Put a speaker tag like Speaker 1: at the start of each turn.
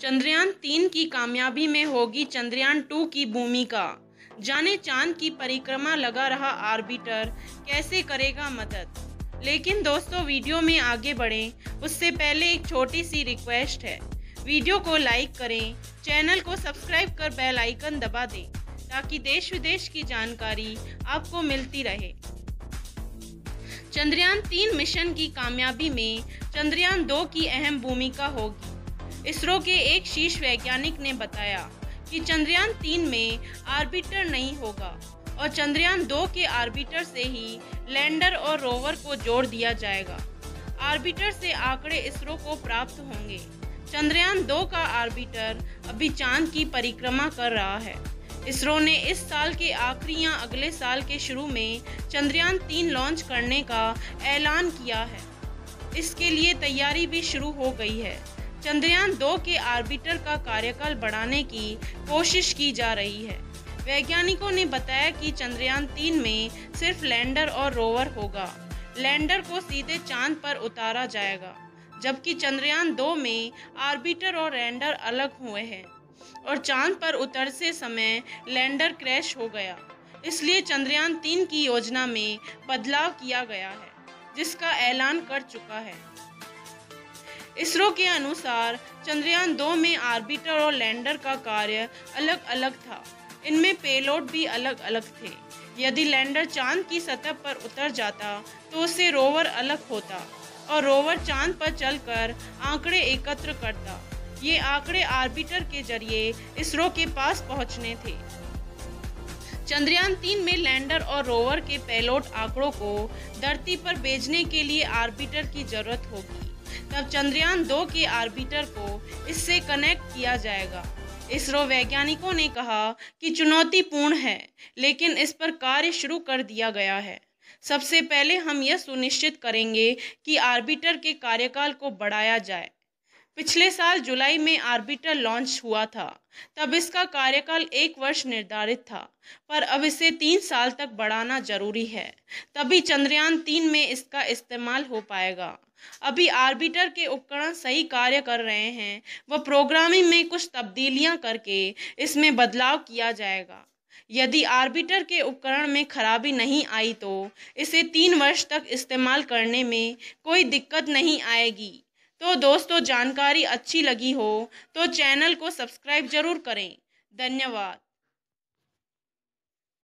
Speaker 1: चंद्रयान तीन की कामयाबी में होगी चंद्रयान टू की भूमिका जाने चाँद की परिक्रमा लगा रहा आर्बिटर, कैसे करेगा मदद? लेकिन दोस्तों, वीडियो में आगे बढ़ें। उससे पहले एक छोटी सी रिक्वेस्ट है। वीडियो को लाइक करें। चैनल को सब्सक्राइब कर बेल आइकन दबा दें, ताकि देश विदेश की जानकारी आपको मिलती रहे। चंद्रयान तीन मिशन की कामयाबी में चंद्रयान दो की अहम भूमिका होगी। इसरो के एक शीर्ष वैज्ञानिक ने बताया कि चंद्रयान तीन में आर्बिटर नहीं होगा और चंद्रयान दो के आर्बिटर से ही लैंडर और रोवर को जोड़ दिया जाएगा। आर्बिटर से आंकड़े इसरो को प्राप्त होंगे। चंद्रयान दो का आर्बिटर अभी चाँद की परिक्रमा कर रहा है। इसरो ने इस साल के आखिरी या अगले साल के शुरू में चंद्रयान तीन लॉन्च करने का ऐलान किया है। इसके लिए तैयारी भी शुरू हो गई है। चंद्रयान दो के आर्बिटर का कार्यकाल बढ़ाने की कोशिश की जा रही है। वैज्ञानिकों ने बताया कि चंद्रयान तीन में सिर्फ़ लैंडर और रोवर होगा। लैंडर को सीधे चाँद पर उतारा जाएगा, जबकि चंद्रयान दो में आर्बिटर और लैंडर अलग हुए हैं और चाँद पर उतरते समय लैंडर क्रैश हो गया। इसलिए चंद्रयान तीन की योजना में बदलाव किया गया है, जिसका ऐलान कर चुका है। इसरो के अनुसार, चंद्रयान दो में आर्बिटर और लैंडर का कार्य अलग अलग था। इनमें पेलोड भी अलग अलग थे। यदि लैंडर चाँद की सतह पर उतर जाता तो उससे रोवर अलग होता और रोवर चाँद पर चलकर आंकड़े एकत्र करता। ये आंकड़े आर्बिटर के ज़रिए इसरो के पास पहुँचने थे। चंद्रयान तीन में लैंडर और रोवर के पेलोड आंकड़ों को धरती पर भेजने के लिए आर्बिटर की ज़रूरत होगी। तब चंद्रयान दो के आर्बिटर को इससे कनेक्ट किया जाएगा। इसरो वैज्ञानिकों ने कहा कि चुनौतीपूर्ण है, लेकिन इस पर कार्य शुरू कर दिया गया है। सबसे पहले हम यह सुनिश्चित करेंगे कि आर्बिटर के कार्यकाल को बढ़ाया जाए। पिछले साल जुलाई में आर्बिटर लॉन्च हुआ था। तब इसका कार्यकाल एक वर्ष निर्धारित था, पर अब इसे तीन साल तक बढ़ाना ज़रूरी है। तभी चंद्रयान तीन में इसका इस्तेमाल हो पाएगा। अभी आर्बिटर के उपकरण सही कार्य कर रहे हैं। व प्रोग्रामिंग में कुछ तब्दीलियाँ करके इसमें बदलाव किया जाएगा। यदि आर्बिटर के उपकरण में खराबी नहीं आई तो इसे तीन वर्ष तक इस्तेमाल करने में कोई दिक्कत नहीं आएगी। तो दोस्तों, जानकारी अच्छी लगी हो तो चैनल को सब्सक्राइब ज़रूर करें। धन्यवाद।